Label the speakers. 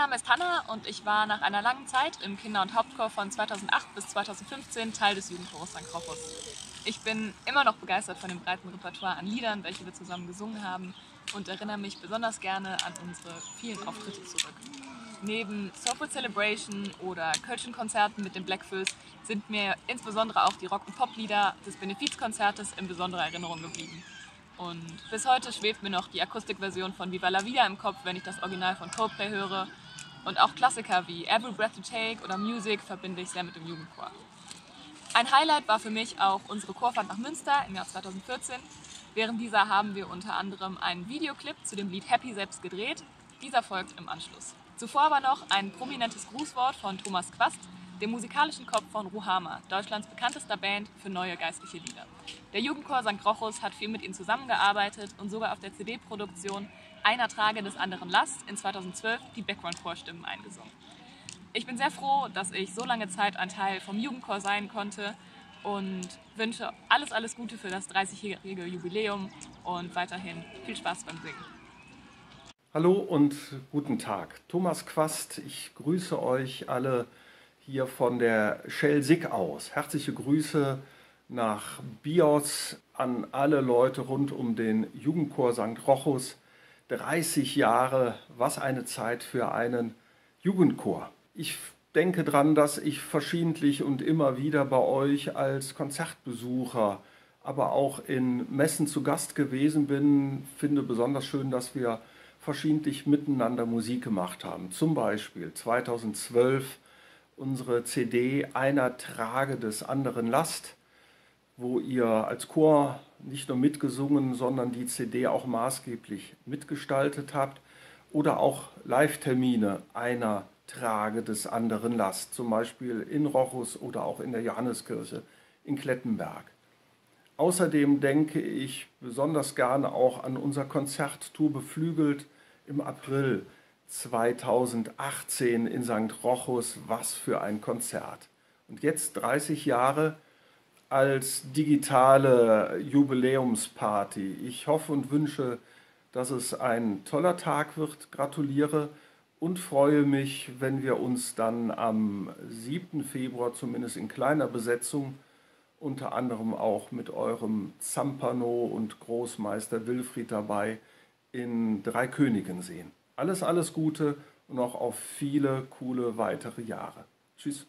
Speaker 1: Name ist Hanna und ich war nach einer langen Zeit im Kinder- und Hauptchor von 2008 bis 2015 Teil des Jugendchores St. Rochus. Ich bin immer noch begeistert von dem breiten Repertoire an Liedern, welche wir zusammen gesungen haben und erinnere mich besonders gerne an unsere vielen Auftritte zurück. Neben Soulful Celebration oder Kölschen-Konzerten mit den Blackfills sind mir insbesondere auch die Rock- und Pop-Lieder des Benefizkonzertes in besonderer Erinnerung geblieben. Und bis heute schwebt mir noch die Akustikversion von Viva la Vida im Kopf, wenn ich das Original von Coldplay höre. Und auch Klassiker wie Every Breath You Take oder Music verbinde ich sehr mit dem Jugendchor. Ein Highlight war für mich auch unsere Chorfahrt nach Münster im Jahr 2014. Während dieser haben wir unter anderem einen Videoclip zu dem Lied Happy selbst gedreht. Dieser folgt im Anschluss. Zuvor aber noch ein prominentes Grußwort von Thomas Quast, dem musikalischen Kopf von Ruhama, Deutschlands bekanntester Band für neue geistliche Lieder. Der Jugendchor St. Rochus hat viel mit ihnen zusammengearbeitet und sogar auf der CD-Produktion Einer trage des anderen Last in 2012 die Background-Chorstimmen eingesungen. Ich bin sehr froh, dass ich so lange Zeit ein Teil vom Jugendchor sein konnte und wünsche alles, alles Gute für das 30-jährige Jubiläum und weiterhin viel Spaß beim Singen.
Speaker 2: Hallo und guten Tag. Thomas Quast, ich grüße euch alle hier von der Shell Sick aus. Herzliche Grüße nach Bios an alle Leute rund um den Jugendchor St. Rochus. 30 Jahre, was eine Zeit für einen Jugendchor. Ich denke daran, dass ich verschiedentlich und immer wieder bei euch als Konzertbesucher, aber auch in Messen zu Gast gewesen bin. Finde besonders schön, dass wir verschiedentlich miteinander Musik gemacht haben. Zum Beispiel 2012 unsere CD Einer trage des anderen Last, wo ihr als Chor nicht nur mitgesungen, sondern die CD auch maßgeblich mitgestaltet habt. Oder auch Live-Termine Einer trage des anderen Last, zum Beispiel in Rochus oder auch in der Johanneskirche in Klettenberg. Außerdem denke ich besonders gerne auch an unser Konzert Tour beflügelt im April 2018 in St. Rochus. Was für ein Konzert. Und jetzt 30 Jahre als digitale Jubiläumsparty. Ich hoffe und wünsche, dass es ein toller Tag wird. Gratuliere und freue mich, wenn wir uns dann am 7. Februar zumindest in kleiner Besetzung unter anderem auch mit eurem Zampano und Großmeister Wilfried dabei in Drei Königen sehen. Alles, alles Gute und noch auf viele coole weitere Jahre. Tschüss.